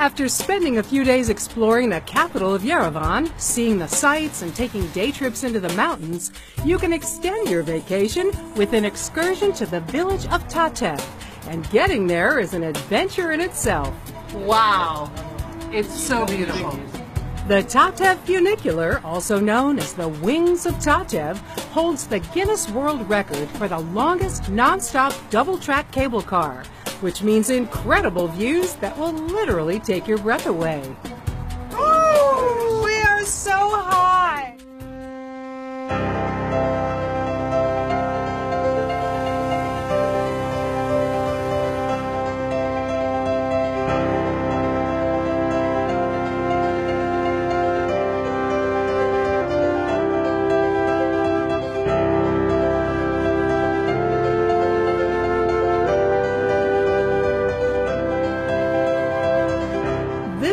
After spending a few days exploring the capital of Yerevan, seeing the sights, and taking day trips into the mountains, you can extend your vacation with an excursion to the village of Tatev. And getting there is an adventure in itself. Wow, it's so beautiful. The Tatev funicular, also known as the Wings of Tatev, holds the Guinness World Record for the longest non-stop double-track cable car, which means incredible views that will literally take your breath away. Ooh, we are so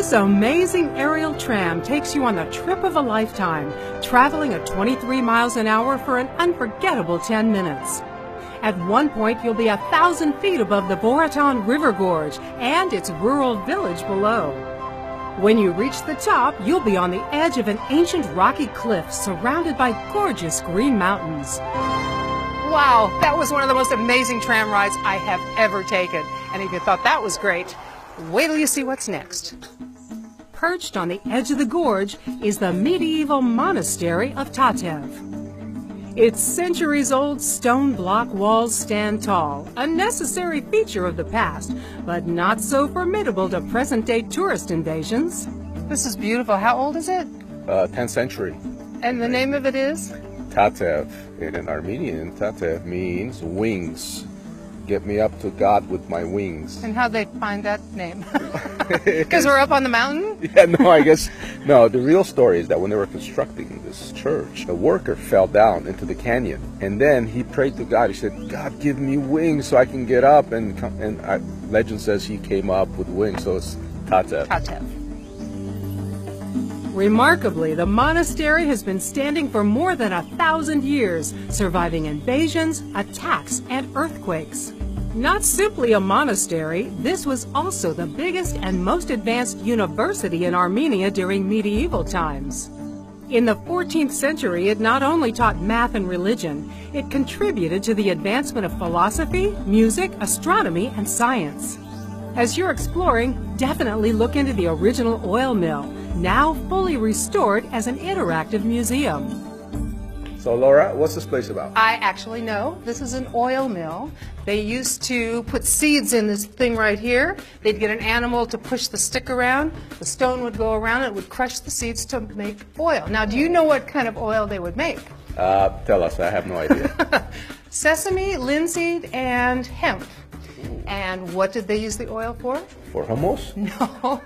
This amazing aerial tram takes you on the trip of a lifetime, traveling at 23 miles an hour for an unforgettable 10 minutes. At one point, you'll be a thousand feet above the Vorotan River Gorge and its rural village below. When you reach the top, you'll be on the edge of an ancient rocky cliff surrounded by gorgeous green mountains. Wow, that was one of the most amazing tram rides I have ever taken. And if you thought that was great, wait till you see what's next. Perched on the edge of the gorge is the medieval monastery of Tatev. Its centuries old stone block walls stand tall, a necessary feature of the past, but not so formidable to present day tourist invasions. This is beautiful. How old is it? Uh, 10th century. And the name of it is? Tatev. In Armenian, Tatev means wings. Get me up to God with my wings. And how'd they find that name? Because we're up on the mountain? Yeah, no, I guess. No, the real story is that when they were constructing this church, a worker fell down into the canyon. And then he prayed to God. He said, God, give me wings so I can get up. And, come, and uh, legend says he came up with wings, so it's Tatev. Tatev. Remarkably, the monastery has been standing for more than a thousand years, surviving invasions, attacks, and earthquakes. Not simply a monastery, this was also the biggest and most advanced university in Armenia during medieval times. In the 14th century, it not only taught math and religion, it contributed to the advancement of philosophy, music, astronomy, and science. As you're exploring, definitely look into the original oil mill, now fully restored as an interactive museum. So, Laura, what's this place about? I actually know. This is an oil mill. They used to put seeds in this thing right here. They'd get an animal to push the stick around. The stone would go around. and It would crush the seeds to make oil. Now, do you know what kind of oil they would make? Uh, tell us. I have no idea. Sesame, linseed, and hemp. And what did they use the oil for? For hummus? No,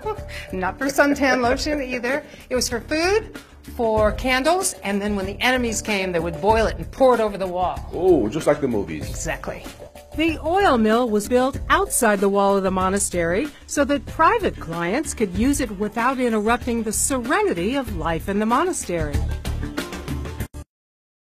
not for suntan lotion either. It was for food, for candles, and then when the enemies came, they would boil it and pour it over the wall. Oh, just like the movies. Exactly. The oil mill was built outside the wall of the monastery so that private clients could use it without interrupting the serenity of life in the monastery.